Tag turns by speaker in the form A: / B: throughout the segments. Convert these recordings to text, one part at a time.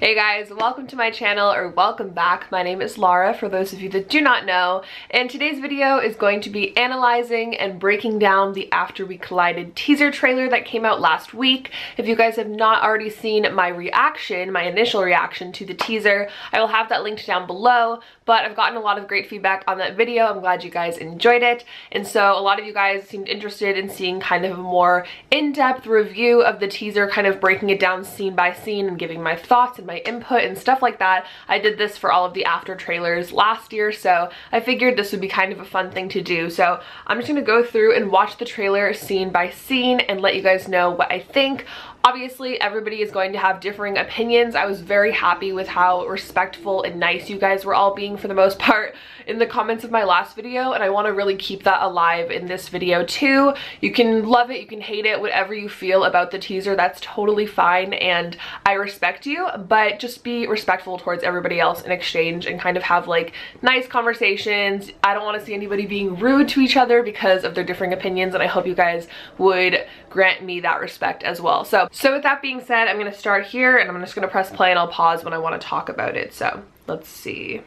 A: Hey guys, welcome to my channel or welcome back. My name is Laura for those of you that do not know and today's video is going to be analyzing and breaking down the After We Collided teaser trailer that came out last week. If you guys have not already seen my reaction, my initial reaction to the teaser, I will have that linked down below but I've gotten a lot of great feedback on that video. I'm glad you guys enjoyed it and so a lot of you guys seemed interested in seeing kind of a more in-depth review of the teaser, kind of breaking it down scene by scene and giving my thoughts and my input and stuff like that. I did this for all of the after trailers last year, so I figured this would be kind of a fun thing to do. So I'm just gonna go through and watch the trailer scene by scene and let you guys know what I think. Obviously, everybody is going to have differing opinions. I was very happy with how respectful and nice you guys were all being for the most part in the comments of my last video, and I want to really keep that alive in this video too. You can love it, you can hate it, whatever you feel about the teaser, that's totally fine, and I respect you, but just be respectful towards everybody else in exchange and kind of have like nice conversations. I don't want to see anybody being rude to each other because of their differing opinions, and I hope you guys would grant me that respect as well. So so with that being said, I'm gonna start here and I'm just gonna press play and I'll pause when I wanna talk about it. So let's see.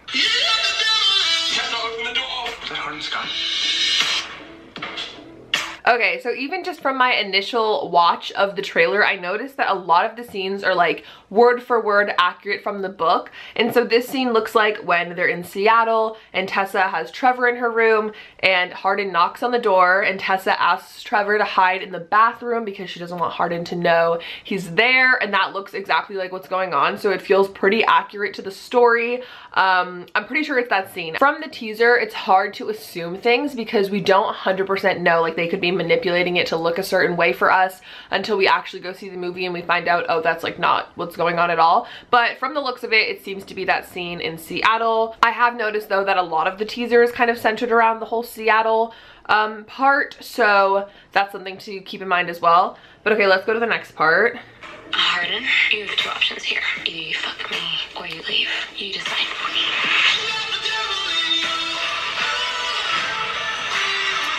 A: Okay, so even just from my initial watch of the trailer, I noticed that a lot of the scenes are like word for word accurate from the book. And so this scene looks like when they're in Seattle and Tessa has Trevor in her room and Hardin knocks on the door and Tessa asks Trevor to hide in the bathroom because she doesn't want Hardin to know he's there and that looks exactly like what's going on. So it feels pretty accurate to the story. Um, I'm pretty sure it's that scene. From the teaser, it's hard to assume things because we don't 100% know like they could be manipulating it to look a certain way for us until we actually go see the movie and we find out, oh, that's like not what's going on at all. But from the looks of it, it seems to be that scene in Seattle. I have noticed though that a lot of the teaser is kind of centered around the whole Seattle um, part. So that's something to keep in mind as well. But okay, let's go to the next part.
B: Hardin, you have two options here. You fuck me or you leave. You decide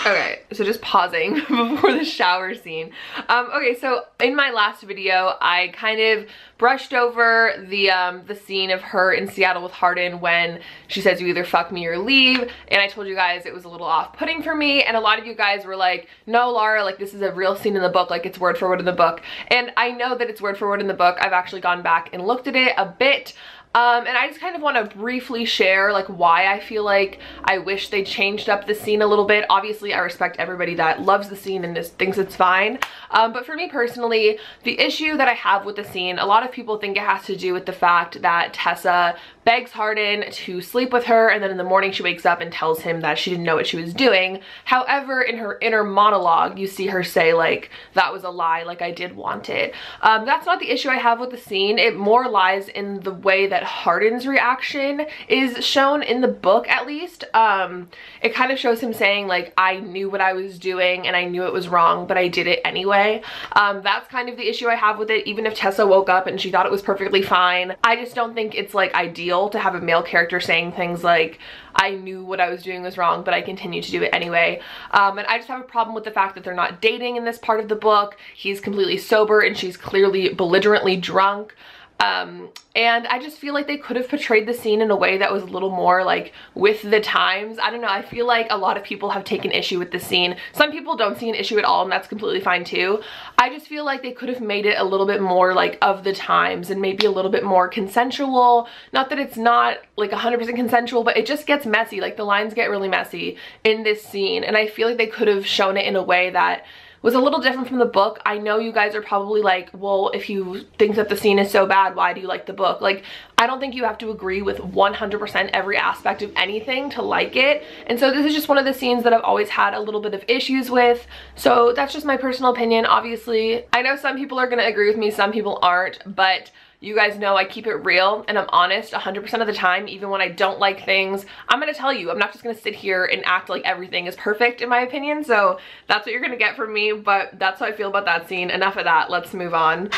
A: Okay, so just pausing before the shower scene. Um, okay, so in my last video, I kind of brushed over the um, the scene of her in Seattle with Hardin when she says you either fuck me or leave, and I told you guys it was a little off-putting for me, and a lot of you guys were like, no, Laura, like this is a real scene in the book, like it's word for word in the book, and I know that it's word for word in the book. I've actually gone back and looked at it a bit. Um, and I just kind of want to briefly share like why I feel like I wish they changed up the scene a little bit. Obviously, I respect everybody that loves the scene and thinks it's fine. Um, but for me personally, the issue that I have with the scene, a lot of people think it has to do with the fact that Tessa begs Hardin to sleep with her and then in the morning she wakes up and tells him that she didn't know what she was doing. However, in her inner monologue, you see her say like, that was a lie, like I did want it. Um, that's not the issue I have with the scene. It more lies in the way that Hardin's reaction is shown in the book at least. Um, it kind of shows him saying like, I knew what I was doing and I knew it was wrong, but I did it anyway. Um, that's kind of the issue I have with it. Even if Tessa woke up and she thought it was perfectly fine, I just don't think it's like ideal to have a male character saying things like, I knew what I was doing was wrong, but I continue to do it anyway. Um, and I just have a problem with the fact that they're not dating in this part of the book. He's completely sober and she's clearly belligerently drunk. Um, and I just feel like they could have portrayed the scene in a way that was a little more like with the times. I don't know, I feel like a lot of people have taken issue with the scene. Some people don't see an issue at all and that's completely fine too. I just feel like they could have made it a little bit more like of the times and maybe a little bit more consensual. Not that it's not like 100% consensual, but it just gets messy. Like the lines get really messy in this scene and I feel like they could have shown it in a way that was a little different from the book. I know you guys are probably like, well, if you think that the scene is so bad, why do you like the book? Like, I don't think you have to agree with 100% every aspect of anything to like it. And so this is just one of the scenes that I've always had a little bit of issues with. So that's just my personal opinion. Obviously, I know some people are going to agree with me, some people aren't, but you guys know I keep it real and I'm honest 100% of the time, even when I don't like things. I'm gonna tell you, I'm not just gonna sit here and act like everything is perfect in my opinion. So that's what you're gonna get from me, but that's how I feel about that scene. Enough of that, let's move on.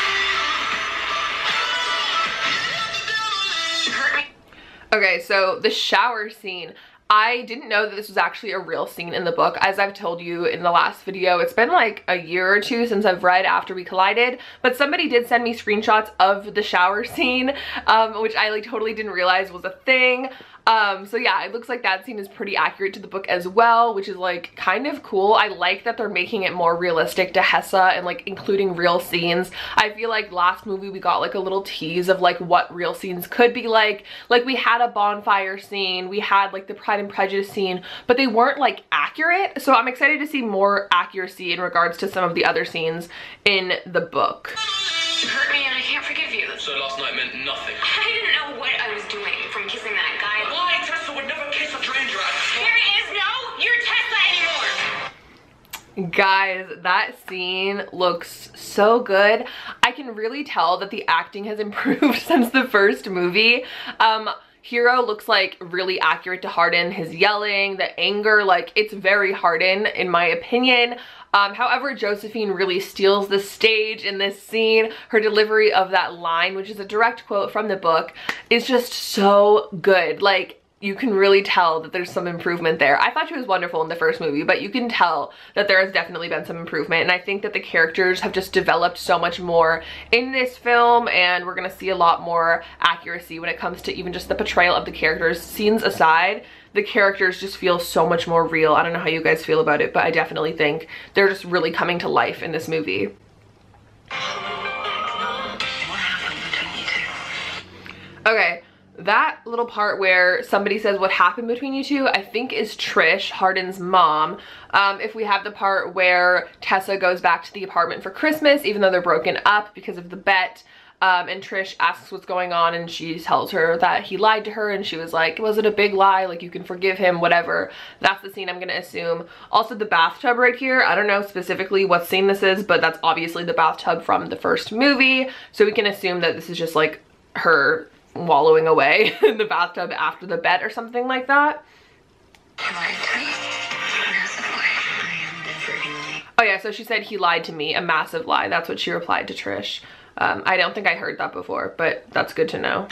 A: Okay, so the shower scene. I didn't know that this was actually a real scene in the book. As I've told you in the last video, it's been like a year or two since I've read After We Collided, but somebody did send me screenshots of the shower scene, um, which I like totally didn't realize was a thing. Um, so yeah, it looks like that scene is pretty accurate to the book as well, which is like kind of cool. I like that they're making it more realistic to Hessa and like including real scenes. I feel like last movie we got like a little tease of like what real scenes could be like. Like we had a bonfire scene, we had like the Pride and Prejudice scene, but they weren't like accurate. So I'm excited to see more accuracy in regards to some of the other scenes in the book.
B: You hurt me and I can't forgive you.
C: So last night meant nothing.
B: I didn't know what
A: Guys, that scene looks so good. I can really tell that the acting has improved since the first movie. Um, Hero looks like really accurate to Hardin. His yelling, the anger, like it's very Hardin in my opinion. Um, however, Josephine really steals the stage in this scene. Her delivery of that line, which is a direct quote from the book, is just so good. Like, you can really tell that there's some improvement there. I thought she was wonderful in the first movie, but you can tell that there has definitely been some improvement. And I think that the characters have just developed so much more in this film and we're gonna see a lot more accuracy when it comes to even just the portrayal of the characters. Scenes aside, the characters just feel so much more real. I don't know how you guys feel about it, but I definitely think they're just really coming to life in this movie. Okay, that little part where somebody says what happened between you two, I think is Trish, Hardin's mom. Um, if we have the part where Tessa goes back to the apartment for Christmas, even though they're broken up because of the bet, um, and Trish asks what's going on and she tells her that he lied to her and she was like, was it a big lie? Like you can forgive him, whatever. That's the scene I'm gonna assume. Also the bathtub right here, I don't know specifically what scene this is, but that's obviously the bathtub from the first movie. So we can assume that this is just like her wallowing away in the bathtub after the bet or something like that. Oh yeah, so she said he lied to me, a massive lie. That's what she replied to Trish. Um, I don't think I heard that before, but that's good to know.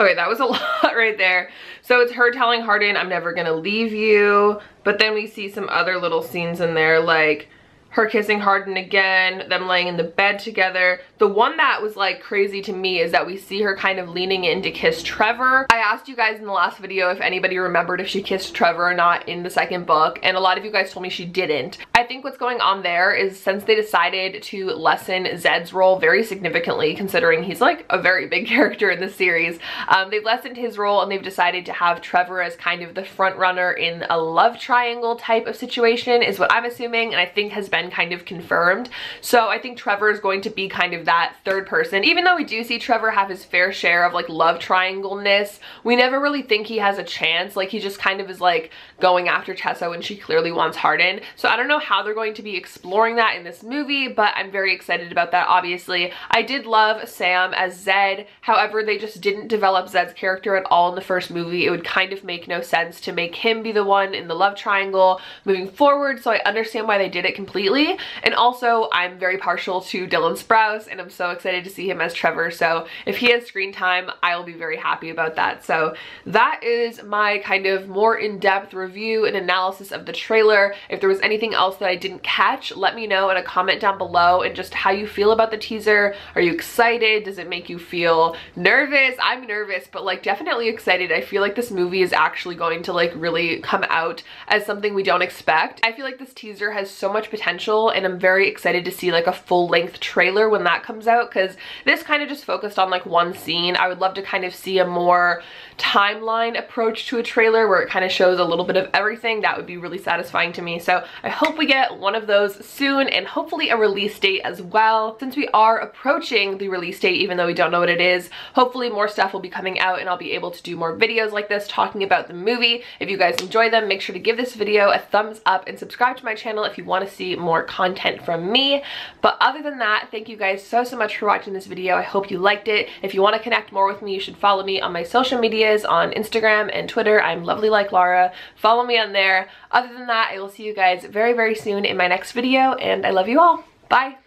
A: Okay, that was a lot right there. So it's her telling Hardin, I'm never gonna leave you. But then we see some other little scenes in there, like her kissing Hardin again, them laying in the bed together. The one that was like crazy to me is that we see her kind of leaning in to kiss Trevor. I asked you guys in the last video if anybody remembered if she kissed Trevor or not in the second book, and a lot of you guys told me she didn't. I think what's going on there is since they decided to lessen Zed's role very significantly, considering he's like a very big character in the series, um, they've lessened his role and they've decided to have Trevor as kind of the front runner in a love triangle type of situation is what I'm assuming and I think has been kind of confirmed. So I think Trevor is going to be kind of that third person. Even though we do see Trevor have his fair share of like love triangle-ness, we never really think he has a chance. Like he just kind of is like going after Tessa when she clearly wants Hardin. So I don't know how they're going to be exploring that in this movie, but I'm very excited about that obviously. I did love Sam as Zed. However, they just didn't develop Zed's character at all in the first movie. It would kind of make no sense to make him be the one in the love triangle moving forward. So I understand why they did it completely. And also I'm very partial to Dylan Sprouse and I'm so excited to see him as Trevor. So if he has screen time, I'll be very happy about that. So that is my kind of more in-depth review and analysis of the trailer. If there was anything else that I didn't catch, let me know in a comment down below and just how you feel about the teaser. Are you excited? Does it make you feel nervous? I'm nervous, but like definitely excited. I feel like this movie is actually going to like really come out as something we don't expect. I feel like this teaser has so much potential and I'm very excited to see like a full length trailer when that comes out because this kind of just focused on like one scene. I would love to kind of see a more timeline approach to a trailer where it kind of shows a little bit of everything. That would be really satisfying to me. So I hope we get one of those soon and hopefully a release date as well. Since we are approaching the release date, even though we don't know what it is, hopefully more stuff will be coming out and I'll be able to do more videos like this talking about the movie. If you guys enjoy them, make sure to give this video a thumbs up and subscribe to my channel if you want to see more content from me. But other than that, thank you guys so, so much for watching this video. I hope you liked it. If you want to connect more with me, you should follow me on my social medias on Instagram and Twitter. I'm lovely like Laura. Follow me on there. Other than that, I will see you guys very, very soon in my next video and I love you all. Bye.